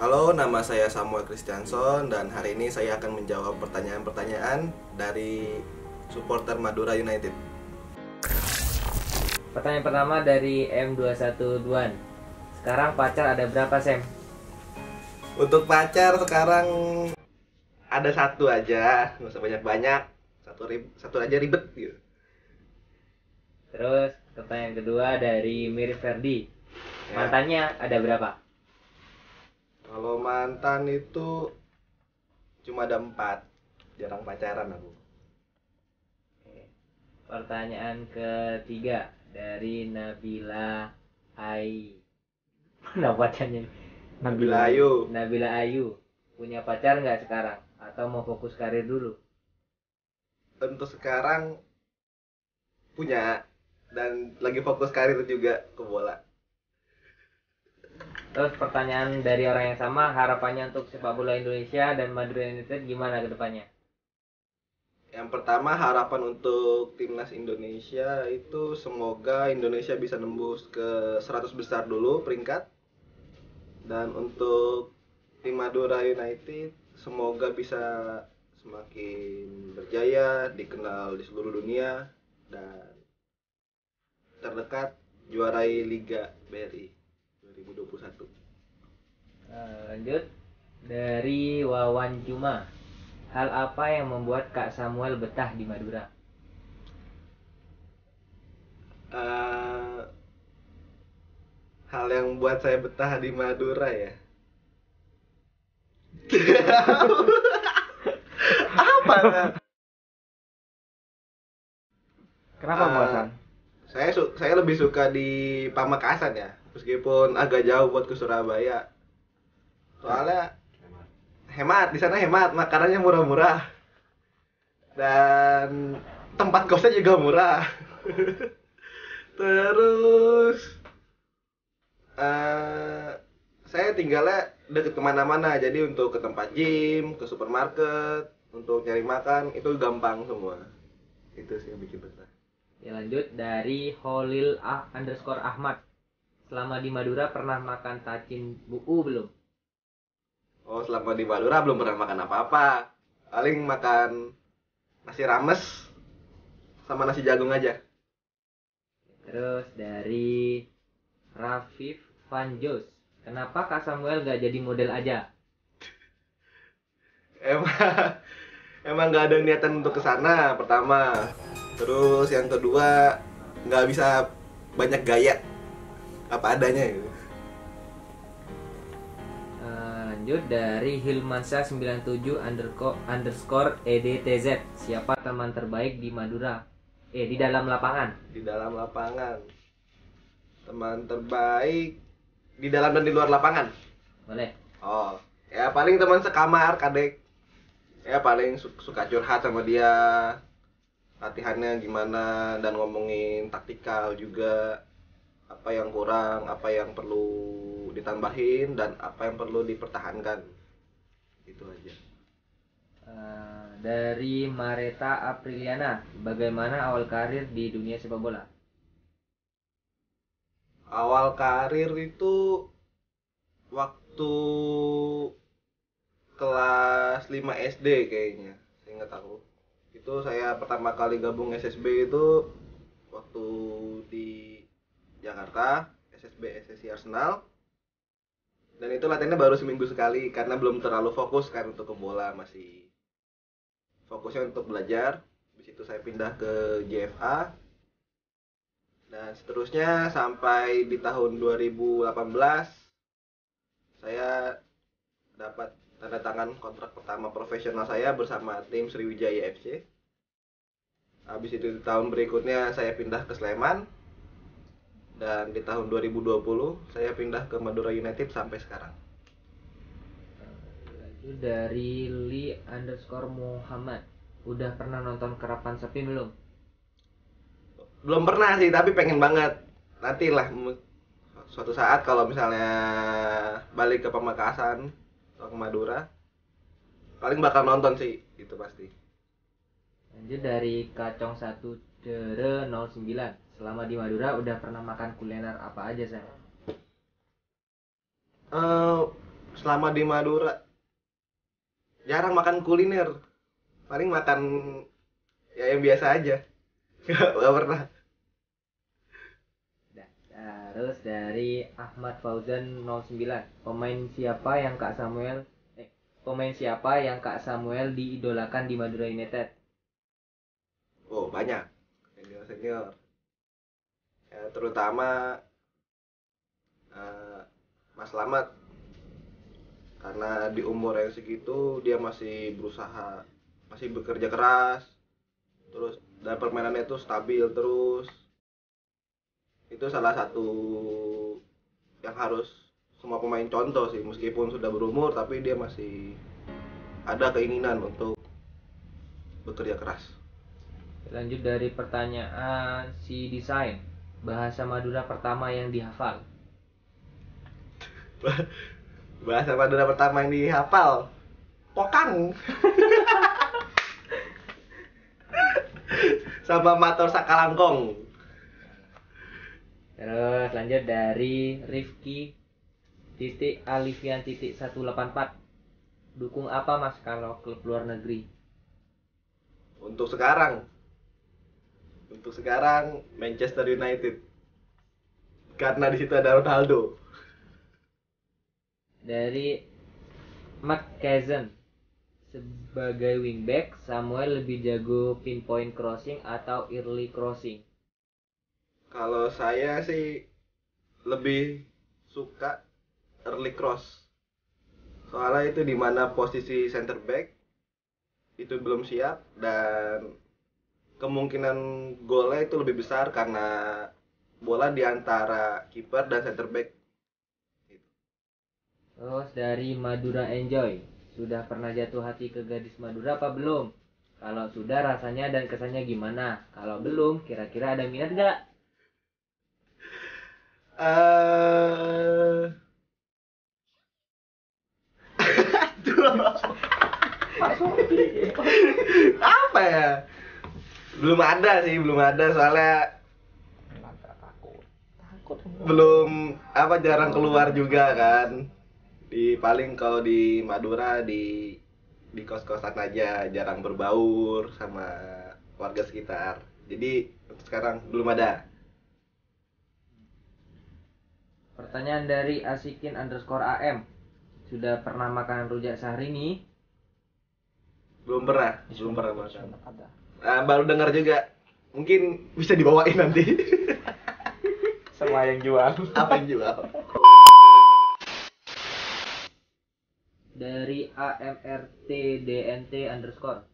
Halo, nama saya Samuel Kristianson dan hari ini saya akan menjawab pertanyaan-pertanyaan dari supporter Madura United. Pertanyaan pertama dari M21 Duan. Sekarang pacar ada berapa, Sam? Untuk pacar sekarang ada satu aja, nggak usah banyak-banyak. Satu rib- satu aja ribet gitu. Terus pertanyaan kedua dari Mir Ferdi. Ya. Mantannya ada berapa? Kalau mantan itu cuma ada empat, jarang pacaran aku. Pertanyaan ketiga dari Nabila Ai. Mana bacanya? Nabila Ayu. Nabila Ayu. Punya pacar nggak sekarang? Atau mau fokus karir dulu? Untuk sekarang punya dan lagi fokus karir juga ke bola. Terus pertanyaan dari orang yang sama, harapannya untuk sepak bola Indonesia dan Madura United gimana ke depannya? Yang pertama harapan untuk timnas Indonesia itu semoga Indonesia bisa nembus ke 100 besar dulu peringkat. Dan untuk tim Madura United semoga bisa semakin berjaya, dikenal di seluruh dunia dan terdekat juarai Liga BRI 2021. Eh, lanjut dari Wawan Cuma. Hal apa yang membuat Kak Samuel betah di Madura? Eh, hal yang buat saya betah di Madura ya. Apa? Kenapa Eh, bosan? Saya su- saya lebih suka di Pamekasan ya, meskipun agak jauh buat ke Surabaya. Soalnya hemat di sana hemat, makanannya murah-murah. Dan tempat kosnya juga murah. Terus eh saya tinggalnya deket ke mana-mana, jadi untuk ke tempat gym, ke supermarket, untuk nyari makan itu gampang semua. Itu sih yang bikin betah. Ya lanjut dari Holil A underscore Ahmad. Selama di Madura pernah makan tacin buku belum? Oh, selama di Madura belum pernah makan apa-apa. Paling makan nasi rames sama nasi jagung aja. Terus dari Rafif Vanjos. Kenapa Kak Samuel gak jadi model aja? Emang emang nggak ada niatan untuk ke sana pertama. Terus yang kedua nggak bisa banyak gaya apa adanya gitu. Eh, lanjut dari Hilmansyah 97 underscore, underscore EDTZ. Siapa teman terbaik di Madura? Eh di dalam lapangan. di dalam lapangan. Teman terbaik di dalam dan di luar lapangan. Boleh. Oh, ya paling teman sekamar, kadek. Ya paling su- suka curhat sama dia. Latihannya gimana dan ngomongin taktikal juga. Apa yang kurang, apa yang perlu ditambahin dan apa yang perlu dipertahankan. Itu aja. Eh, dari Mareta Apriliana. Bagaimana awal karir di dunia sepak bola? Awal karir itu waktu kelas 5 SD kayaknya. Saya ingat aku. Itu saya pertama kali gabung SSB itu waktu di Jakarta, SSB SSI Arsenal. Dan itu latihannya baru seminggu sekali karena belum terlalu fokus kan untuk ke bola masih fokusnya untuk belajar. Habis itu saya pindah ke JFA dan seterusnya sampai di tahun 2018 saya dapat tanda tangan kontrak pertama profesional saya bersama tim Sriwijaya FC. Habis itu di tahun berikutnya saya pindah ke Sleman. Dan di tahun 2020 saya pindah ke Madura United sampai sekarang. Lanjut dari Li underscore Muhammad. Udah pernah nonton Kerapan Sepi belum? Belum pernah sih, tapi pengen banget. Nantilah mu- suatu saat kalau misalnya balik ke Pamekasan atau ke Madura, paling bakal nonton sih, itu pasti. Lanjut dari Kacong 1 Cere 09. Selama di Madura udah pernah makan kuliner apa aja, Sam? Eh, selama di Madura jarang makan kuliner paling makan ya yang biasa aja nggak pernah Dah. Terus dari Ahmad Fauzan 09 Pemain siapa yang Kak Samuel eh, Pemain siapa yang Kak Samuel diidolakan di Madura United? Oh banyak. Senior senior ya, terutama eh, Mas Lamat. Karena di umur yang segitu dia masih berusaha masih bekerja keras. Terus dan permainannya itu stabil terus. Itu salah satu yang harus semua pemain contoh sih meskipun sudah berumur tapi dia masih ada keinginan untuk bekerja keras Lanjut dari pertanyaan si desain. Bahasa Madura pertama yang dihafal. Bahasa Madura pertama yang dihafal? Pokang. Sama motor sakalangkong. Terus lanjut dari Rifki. Titik Alifian titik 184 Dukung apa mas kalau klub luar negeri? untuk sekarang untuk sekarang Manchester United. Karena di situ ada Ronaldo. Dari Kazan. Sebagai wingback Samuel lebih jago pinpoint crossing atau early crossing? Kalau saya sih lebih suka early cross. Soalnya itu di mana posisi center back itu belum siap dan kemungkinan golnya itu lebih besar karena bola di antara kiper dan center back Terus dari Madura Enjoy Sudah pernah jatuh hati ke gadis Madura apa belum? Kalau sudah rasanya dan kesannya gimana? Kalau belum kira-kira ada minat gak? eh apa ya belum ada sih belum ada. Soalnya belum apa jarang keluar juga kan. Di paling kalau di Madura di di kos kosan aja. Jarang berbaur sama warga sekitar. Jadi untuk sekarang belum ada. Pertanyaan dari Asikin underscore AM Sudah pernah makan rujak Syahrini? belum pernah belum pernah makan. Ada Ah, baru dengar juga. Mungkin bisa dibawain nanti. Sama yang jual. Apa yang jual? Dari AMRTDNT underscore.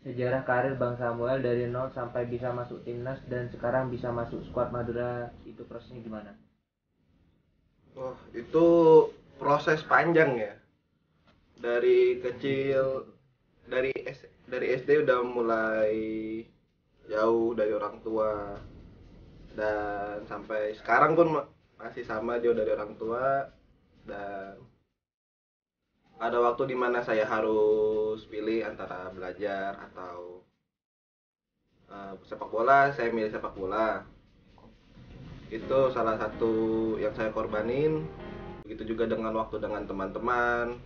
Sejarah karir Bang Samuel dari nol sampai bisa masuk timnas dan sekarang bisa masuk skuad Madura. Itu prosesnya gimana? Wah, itu proses panjang ya. Dari kecil dari S, dari SD udah mulai jauh dari orang tua. Dan sampai sekarang pun ma- masih sama jauh dari orang tua. Dan ada waktu di mana saya harus pilih antara belajar atau eh, sepak bola saya milih sepak bola. Itu salah satu yang saya korbanin. Begitu juga dengan waktu dengan teman-teman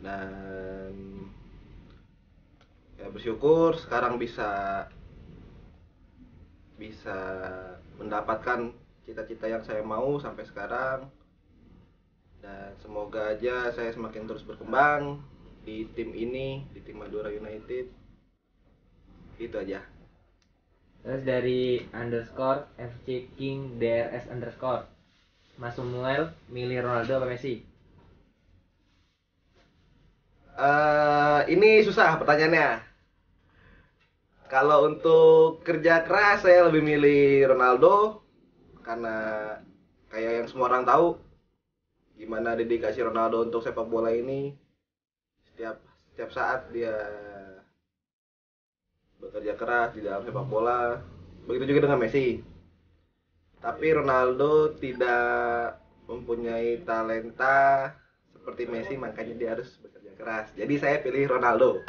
dan ya bersyukur sekarang bisa bisa mendapatkan cita-cita yang saya mau sampai sekarang. Dan semoga aja saya semakin terus berkembang di tim ini di tim Madura United. Itu aja. Terus dari underscore FC King DRS underscore. Mas Samuel milih Ronaldo apa Messi? Eh, ini susah pertanyaannya. Kalau untuk kerja keras saya lebih milih Ronaldo karena kayak yang semua orang tahu gimana dedikasi Ronaldo untuk sepak bola ini. Setiap setiap saat dia bekerja keras di dalam sepak bola. Begitu juga dengan Messi. Tapi Ronaldo tidak mempunyai talenta seperti Messi makanya dia harus bekerja keras. Jadi saya pilih Ronaldo.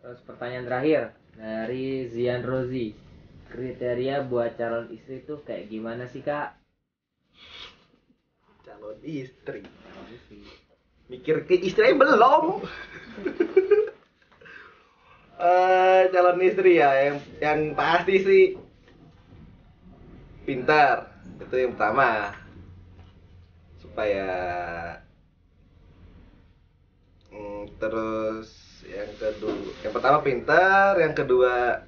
Terus pertanyaan terakhir dari Zian Rozi Kriteria buat calon istri tuh kayak gimana sih kak? calon calon istri mikir ke istri belum eh calon istri ya yang yang pasti sih pintar itu yang pertama supaya Hmm, terus yang kedua yang pertama pintar yang kedua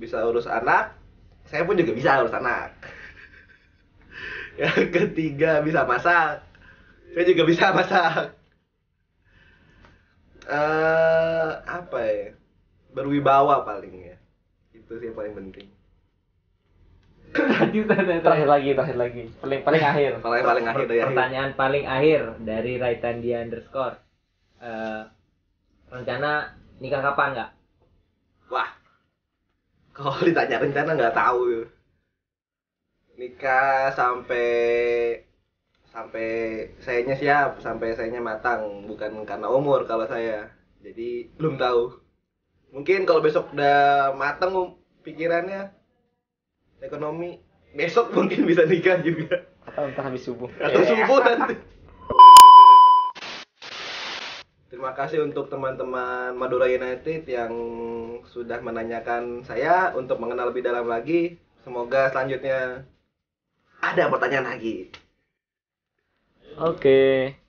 bisa urus anak. Saya pun juga bisa urus anak. Yang ketiga bisa masak. Saya juga bisa masak. Eh apa ya? Berwibawa paling ya. Itu sih yang paling penting Lanjut, Terakhir lagi, terakhir lagi. Paling paling akhir. paling paling akhir dari akhir Pertanyaan paling akhir dari Raitandia underscore. Eh, rencana nikah kapan nggak? wah kalau ditanya rencana nggak tahu nikah sampai sampai sayanya siap sampai sayanya matang bukan karena umur kalau saya jadi belum tahu mungkin kalau besok udah matang pikirannya ekonomi besok mungkin bisa nikah juga Atau entah habis subuh. atau subuh nanti Terima kasih untuk teman-teman Madura United yang sudah menanyakan saya untuk mengenal lebih dalam lagi. Semoga selanjutnya ada pertanyaan lagi. Oke.